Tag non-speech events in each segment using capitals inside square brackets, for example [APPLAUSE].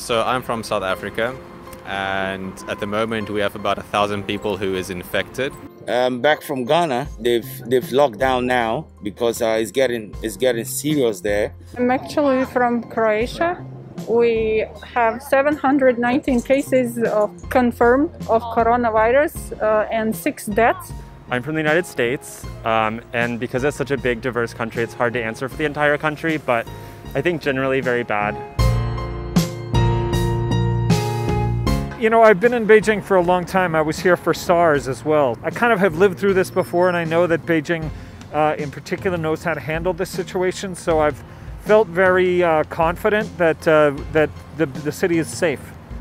So I'm from South Africa, and at the moment we have about a thousand people who is infected. Um, back from Ghana, they've they've locked down now because uh, it's getting it's getting serious there. I'm actually from Croatia. We have 719 cases of confirmed of coronavirus uh, and six deaths. I'm from the United States, um, and because it's such a big, diverse country, it's hard to answer for the entire country, but I think generally very bad. You know, I've been in Beijing for a long time. I was here for SARS as well. I kind of have lived through this before, and I know that Beijing, uh, in particular, knows how to handle this situation. So I've felt very uh, confident that uh, that the, the city is safe.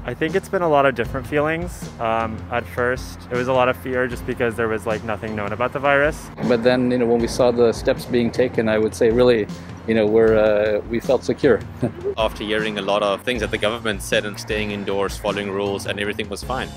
I think it's been a lot of different feelings. Um, at first, it was a lot of fear just because there was like nothing known about the virus. But then, you know, when we saw the steps being taken, I would say really, you know, we're uh, we felt secure. [LAUGHS] After hearing a lot of things that the government said and staying indoors, following rules, and everything was fine.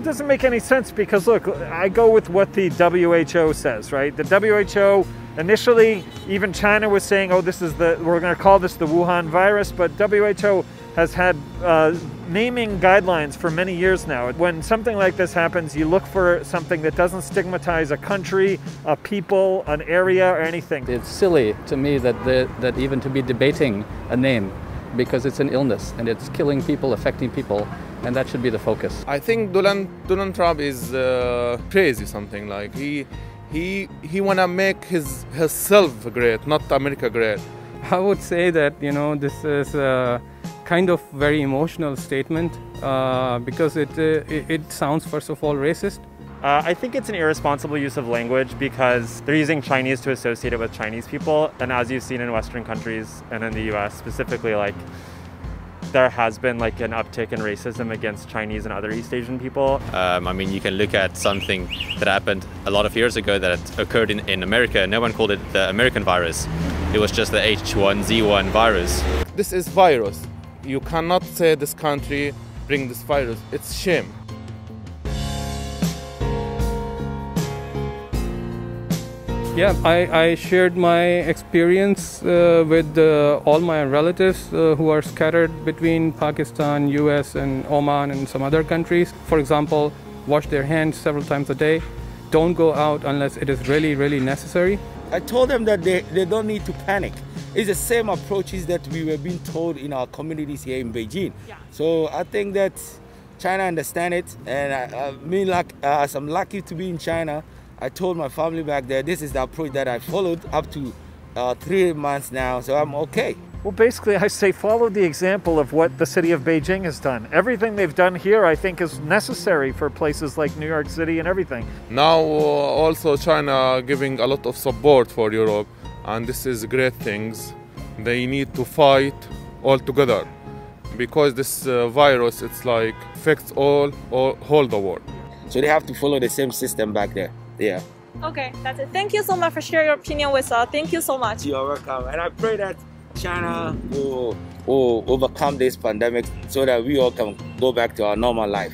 It doesn't make any sense because look, I go with what the WHO says, right? The WHO initially, even China was saying, "Oh, this is the we're going to call this the Wuhan virus," but WHO has had uh, naming guidelines for many years now. When something like this happens, you look for something that doesn't stigmatize a country, a people, an area, or anything. It's silly to me that the, that even to be debating a name because it's an illness and it's killing people, affecting people, and that should be the focus. I think Donald, Donald Trump is uh, crazy, something like he he he wanna make his himself great, not America great. [LAUGHS] I would say that you know this is a kind of very emotional statement uh, because it, uh, it it sounds first of all racist. Uh, I think it's an irresponsible use of language because they're using Chinese to associate it with Chinese people, and as you've seen in Western countries and in the U.S. specifically, like there has been like an uptick in racism against Chinese and other East Asian people. Um, I mean, you can look at something that happened a lot of years ago that occurred in, in America. No one called it the American virus. It was just the H1Z1 virus. This is virus. You cannot say this country bring this virus. It's shame. Yeah, I, I shared my experience uh, with uh, all my relatives uh, who are scattered between Pakistan, US, and Oman and some other countries. For example, wash their hands several times a day. Don't go out unless it is really, really necessary. I told them that they, they don't need to panic. It's the same approaches that we were being told in our communities here in Beijing. Yeah. So I think that China understand it, and I, I mean, like uh, as I'm lucky to be in China, I told my family back there this is the approach that I followed up to uh, three months now, so I'm okay. Well, basically, I say follow the example of what the city of Beijing has done. Everything they've done here, I think, is necessary for places like New York City and everything. Now uh, also China giving a lot of support for Europe, and this is great things. They need to fight all together because this uh, virus it's like affects all, all whole the world. So they have to follow the same system back there. Yeah. Okay, that's it. Thank you so much for sharing your opinion with us. Thank you so much. You're welcome. And I pray that China will, will overcome this pandemic so that we all can go back to our normal life.